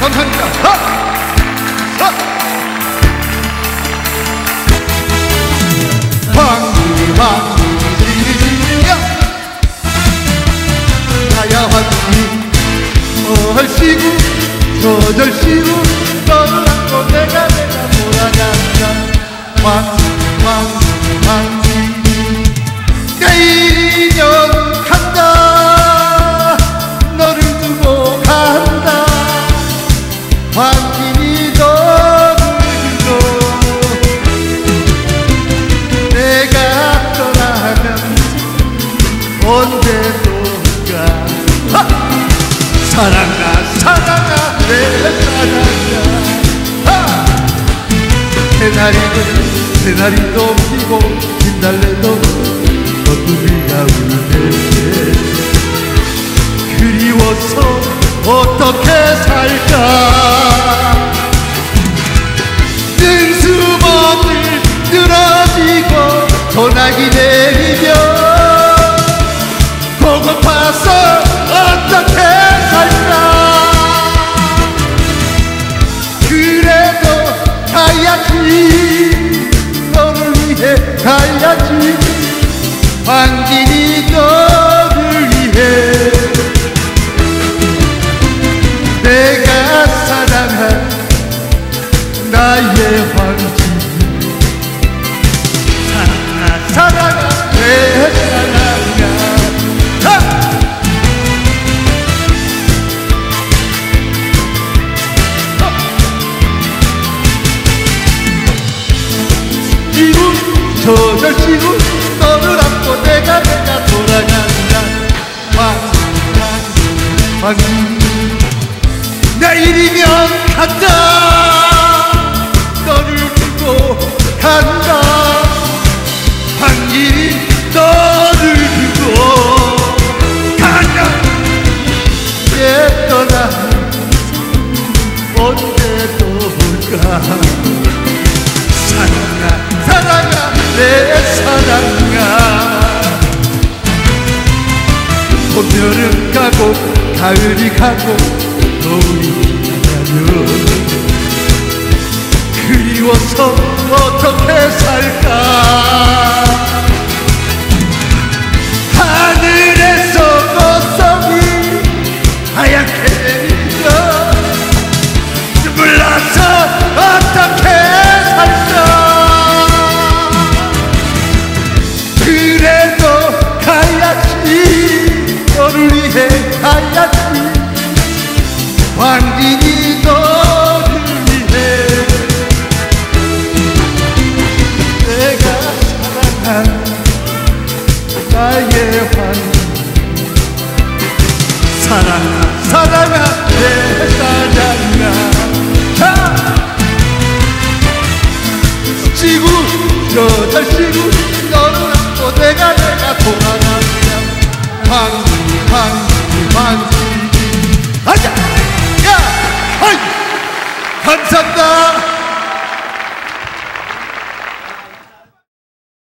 감사합니다. 하! 하! 저절씨구 안고 내가 내가 돌아간다 언제 또가? 사랑아 사랑아 내 사랑아. 하! 새날이도 새날이도 피고 빈달래도 거두리가 울네 그리워서 어떻게 살까? 능수먼을 늘어지고 소나기 내리며 위해 가야지. 황진이 너를 위해 내가 사랑한 나의 황진 지구 너를 안고 내가 내가 돌아간다. 황진 황진 내일이면 간다. 너를 두고 간다. 황길이 너를 두고 간다. 이제 떠나 언제 또 올까 봄 여름 가고 가을이 가고 겨울이 가면 그리워서 어떻게 살까 가야지 황진이 너를 위해 내가 사랑한 나의 황진 사랑아 사랑아 내 사랑아